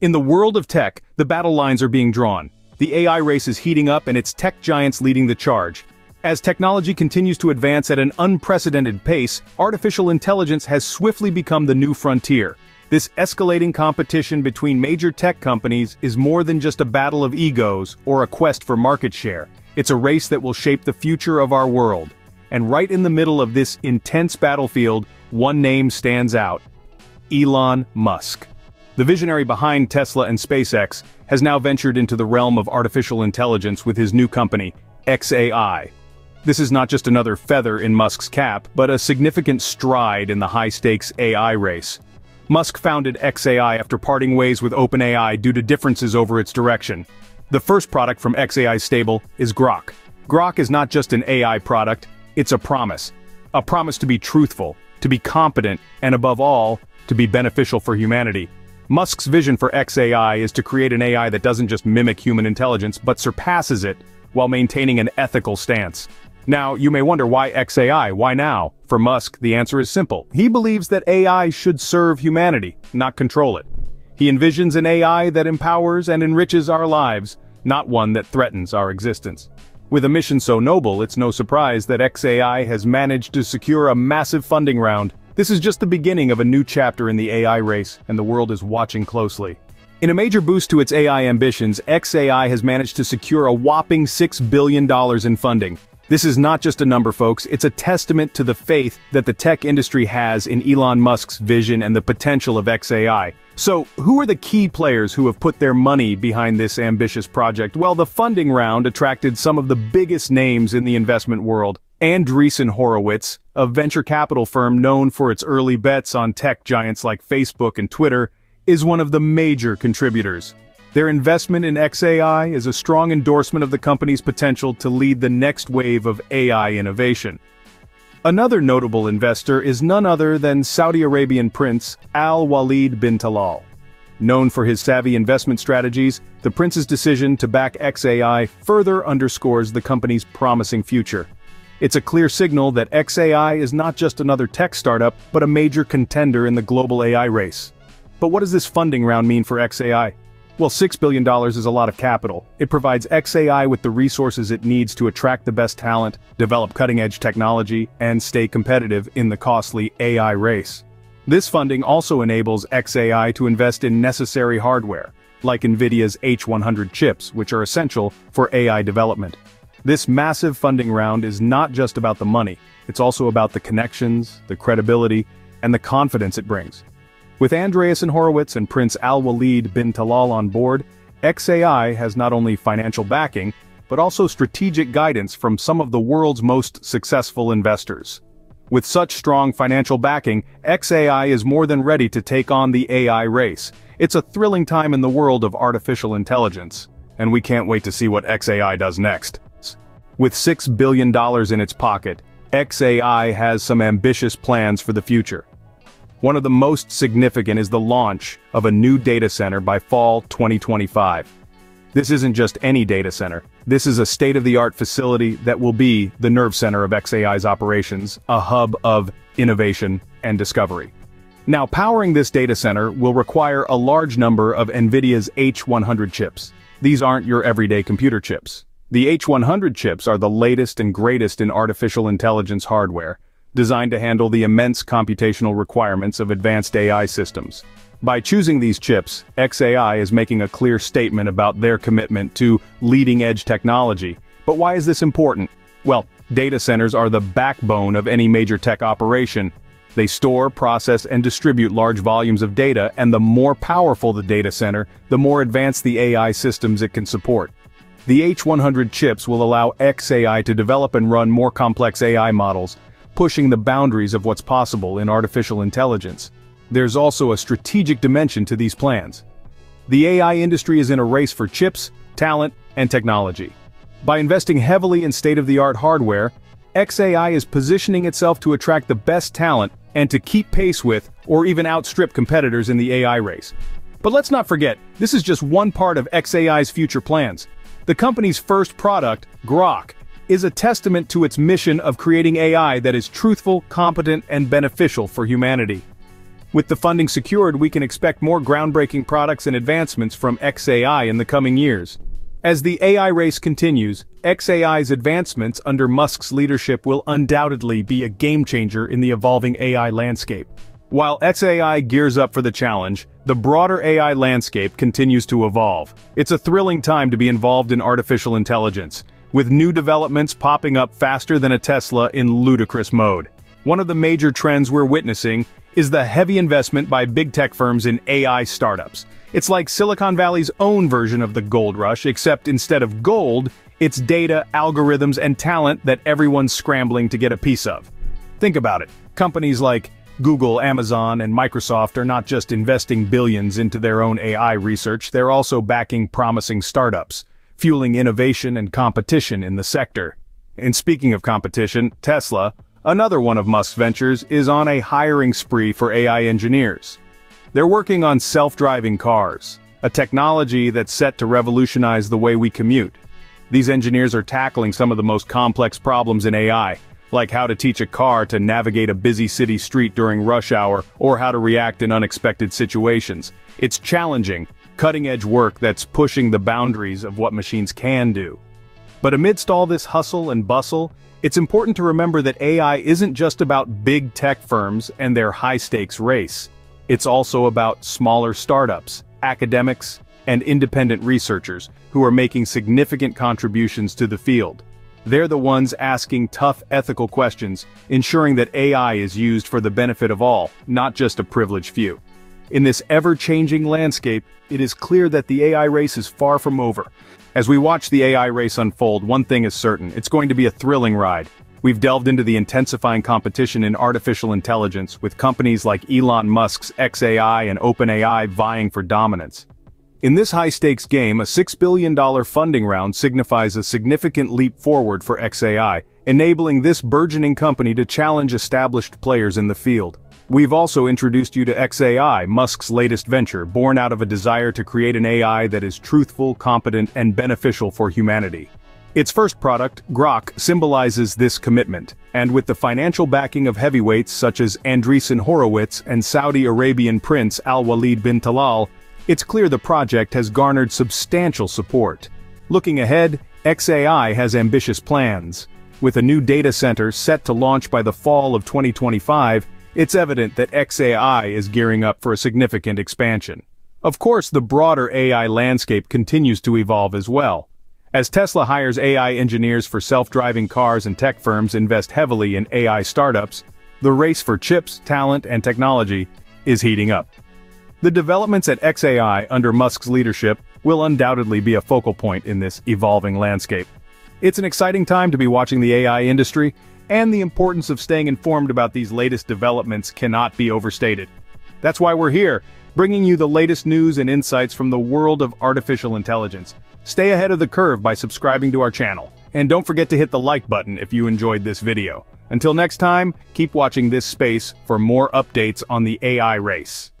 In the world of tech, the battle lines are being drawn. The AI race is heating up and it's tech giants leading the charge. As technology continues to advance at an unprecedented pace, artificial intelligence has swiftly become the new frontier. This escalating competition between major tech companies is more than just a battle of egos or a quest for market share. It's a race that will shape the future of our world. And right in the middle of this intense battlefield, one name stands out. Elon Musk. The visionary behind Tesla and SpaceX has now ventured into the realm of artificial intelligence with his new company, xAI. This is not just another feather in Musk's cap, but a significant stride in the high-stakes AI race. Musk founded xAI after parting ways with OpenAI due to differences over its direction. The first product from xAI's stable is Grok. Grok is not just an AI product, it's a promise. A promise to be truthful, to be competent, and above all, to be beneficial for humanity. Musk's vision for xAI is to create an AI that doesn't just mimic human intelligence but surpasses it, while maintaining an ethical stance. Now, you may wonder why xAI, why now? For Musk, the answer is simple. He believes that AI should serve humanity, not control it. He envisions an AI that empowers and enriches our lives, not one that threatens our existence. With a mission so noble, it's no surprise that xAI has managed to secure a massive funding round. This is just the beginning of a new chapter in the AI race, and the world is watching closely. In a major boost to its AI ambitions, xAI has managed to secure a whopping $6 billion in funding, this is not just a number folks, it's a testament to the faith that the tech industry has in Elon Musk's vision and the potential of xAI. So, who are the key players who have put their money behind this ambitious project? Well, the funding round attracted some of the biggest names in the investment world. Andreessen Horowitz, a venture capital firm known for its early bets on tech giants like Facebook and Twitter, is one of the major contributors. Their investment in xAI is a strong endorsement of the company's potential to lead the next wave of AI innovation. Another notable investor is none other than Saudi Arabian Prince Al Walid bin Talal. Known for his savvy investment strategies, the prince's decision to back xAI further underscores the company's promising future. It's a clear signal that xAI is not just another tech startup, but a major contender in the global AI race. But what does this funding round mean for xAI? Well, $6 billion is a lot of capital. It provides xAI with the resources it needs to attract the best talent, develop cutting-edge technology, and stay competitive in the costly AI race. This funding also enables xAI to invest in necessary hardware, like NVIDIA's H100 chips, which are essential for AI development. This massive funding round is not just about the money, it's also about the connections, the credibility, and the confidence it brings. With Andreessen Horowitz and Prince Al Walid bin Talal on board, xAI has not only financial backing, but also strategic guidance from some of the world's most successful investors. With such strong financial backing, xAI is more than ready to take on the AI race. It's a thrilling time in the world of artificial intelligence, and we can't wait to see what xAI does next. With $6 billion in its pocket, xAI has some ambitious plans for the future. One of the most significant is the launch of a new data center by fall 2025. This isn't just any data center. This is a state-of-the-art facility that will be the nerve center of xAI's operations, a hub of innovation and discovery. Now powering this data center will require a large number of NVIDIA's H100 chips. These aren't your everyday computer chips. The H100 chips are the latest and greatest in artificial intelligence hardware, designed to handle the immense computational requirements of advanced AI systems. By choosing these chips, xAI is making a clear statement about their commitment to leading-edge technology. But why is this important? Well, data centers are the backbone of any major tech operation. They store, process, and distribute large volumes of data, and the more powerful the data center, the more advanced the AI systems it can support. The H100 chips will allow xAI to develop and run more complex AI models, pushing the boundaries of what's possible in artificial intelligence. There's also a strategic dimension to these plans. The AI industry is in a race for chips, talent, and technology. By investing heavily in state-of-the-art hardware, xAI is positioning itself to attract the best talent and to keep pace with, or even outstrip competitors in the AI race. But let's not forget, this is just one part of xAI's future plans. The company's first product, Grok, is a testament to its mission of creating AI that is truthful, competent, and beneficial for humanity. With the funding secured we can expect more groundbreaking products and advancements from XAI in the coming years. As the AI race continues, XAI's advancements under Musk's leadership will undoubtedly be a game-changer in the evolving AI landscape. While XAI gears up for the challenge, the broader AI landscape continues to evolve. It's a thrilling time to be involved in artificial intelligence, with new developments popping up faster than a Tesla in ludicrous mode. One of the major trends we're witnessing is the heavy investment by big tech firms in AI startups. It's like Silicon Valley's own version of the gold rush, except instead of gold, it's data, algorithms, and talent that everyone's scrambling to get a piece of. Think about it. Companies like Google, Amazon, and Microsoft are not just investing billions into their own AI research, they're also backing promising startups, fueling innovation and competition in the sector. And speaking of competition, Tesla, another one of Musk's ventures, is on a hiring spree for AI engineers. They're working on self-driving cars, a technology that's set to revolutionize the way we commute. These engineers are tackling some of the most complex problems in AI, like how to teach a car to navigate a busy city street during rush hour or how to react in unexpected situations. It's challenging, cutting-edge work that's pushing the boundaries of what machines can do. But amidst all this hustle and bustle, it's important to remember that AI isn't just about big tech firms and their high-stakes race. It's also about smaller startups, academics, and independent researchers who are making significant contributions to the field. They're the ones asking tough ethical questions, ensuring that AI is used for the benefit of all, not just a privileged few. In this ever-changing landscape, it is clear that the AI race is far from over. As we watch the AI race unfold, one thing is certain, it's going to be a thrilling ride. We've delved into the intensifying competition in artificial intelligence with companies like Elon Musk's XAI and OpenAI vying for dominance. In this high-stakes game, a $6 billion funding round signifies a significant leap forward for XAI, enabling this burgeoning company to challenge established players in the field. We've also introduced you to XAI, Musk's latest venture, born out of a desire to create an AI that is truthful, competent, and beneficial for humanity. Its first product, Grok, symbolizes this commitment, and with the financial backing of heavyweights such as Andreessen Horowitz and Saudi Arabian Prince Al-Walid bin Talal, it's clear the project has garnered substantial support. Looking ahead, XAI has ambitious plans. With a new data center set to launch by the fall of 2025, it's evident that XAI is gearing up for a significant expansion. Of course the broader AI landscape continues to evolve as well. As Tesla hires AI engineers for self-driving cars and tech firms invest heavily in AI startups, the race for chips, talent, and technology is heating up. The developments at XAI under Musk's leadership will undoubtedly be a focal point in this evolving landscape. It's an exciting time to be watching the AI industry, and the importance of staying informed about these latest developments cannot be overstated. That's why we're here, bringing you the latest news and insights from the world of artificial intelligence. Stay ahead of the curve by subscribing to our channel. And don't forget to hit the like button if you enjoyed this video. Until next time, keep watching this space for more updates on the AI race.